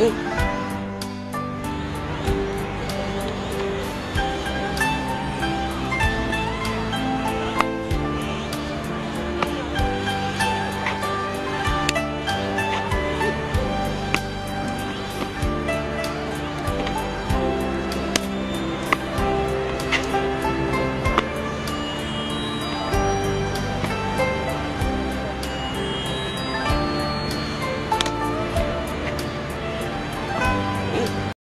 예.